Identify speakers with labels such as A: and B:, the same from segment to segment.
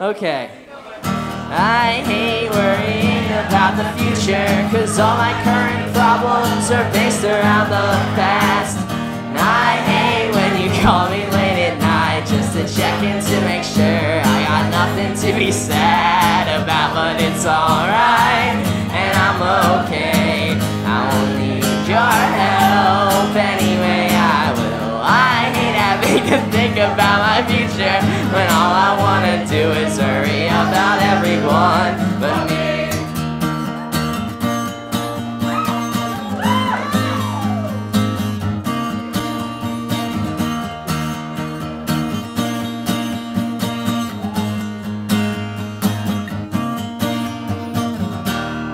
A: Okay. I hate worrying about the future, cause all my current problems are based around the past. I hate when you call me late at night just to check in to make sure I got nothing to be sad about, but it's alright, and I'm okay. I won't need your help anyway, I will. I hate having to think about my future do worry about everyone but me.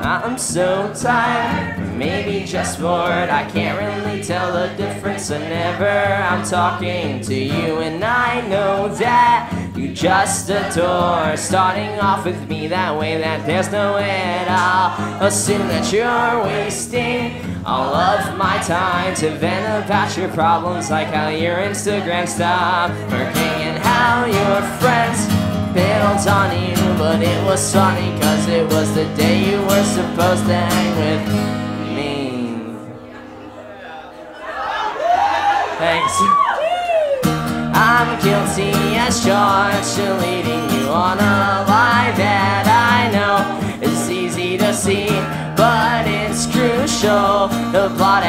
A: I'm so tired, maybe just bored. I can't really tell the difference whenever I'm talking to you, and I know that just adore starting off with me that way. That there's no way at all. Assume that you're wasting all of my time to vent about your problems, like how your Instagram stopped working and how your friends built on you, but it was funny cause it was the day you were supposed to hang with me. Thanks. I'm guilty as charged of leading you on a lie that I know is easy to see, but it's crucial. To blot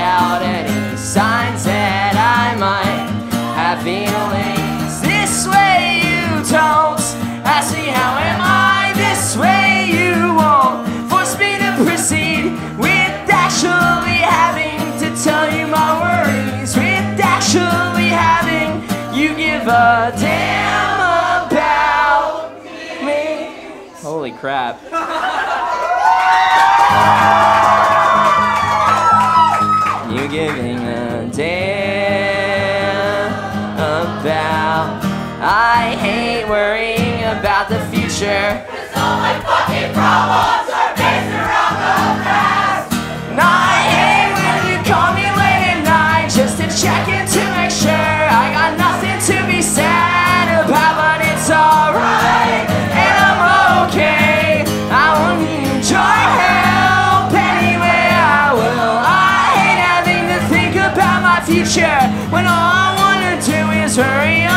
A: a damn about me holy crap you giving a damn about I hate worrying about the future.
B: Cause all my fucking problems are based around the past.
A: And I hate when you call me late at night just to check future when all I wanna do is hurry about